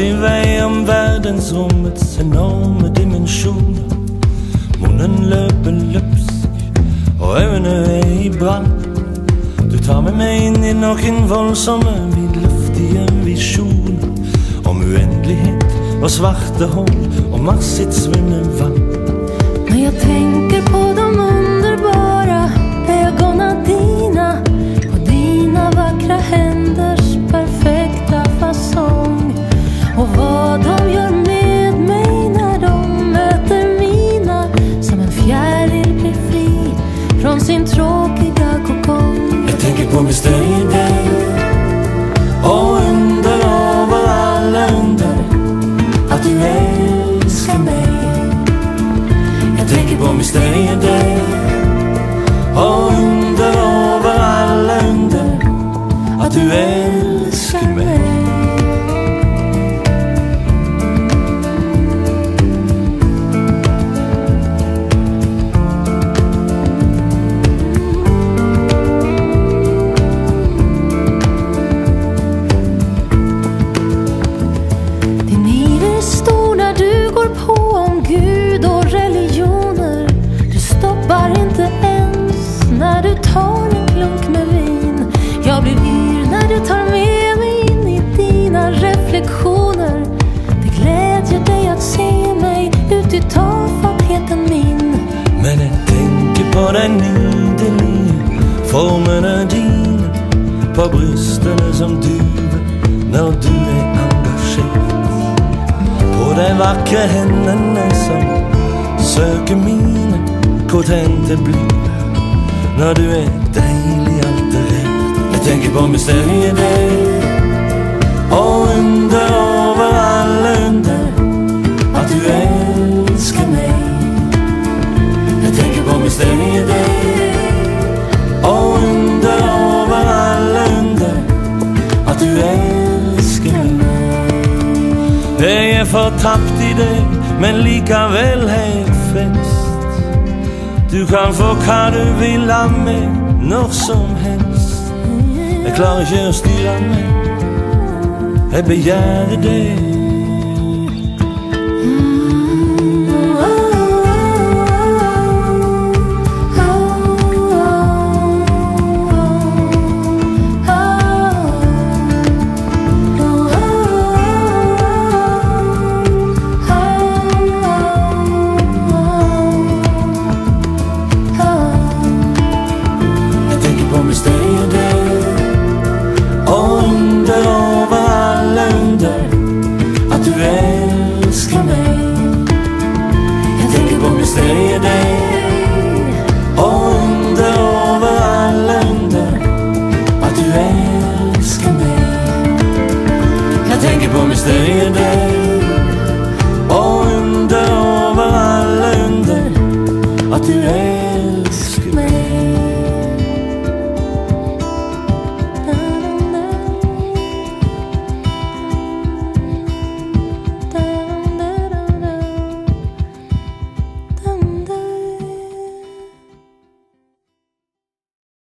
i vei om verdensrommets enorme dimensjoner. Munnen løper løpsk, og øynene er i brann. Du tar med meg inn i noen voldsomme, vidløftige visjoner. Om uendelighet og svarte hull og massitsvunne vann. Når jeg tenker på på deg Og under over alle under At du elsker meg. Jeg tenker på støy Og under over nydelige formene dine På brystene som duver når du er engasjert. På de vakre hendene som søker mine Hvor blikk når du er deilig alterert. Jeg tenker på mysteriet ditt Og under fortapt i deg Men likevel helt frelst Du kan få hva du vil av meg Når som helst. Jeg klarer ikke å styre meg. Jeg begjærer deg staying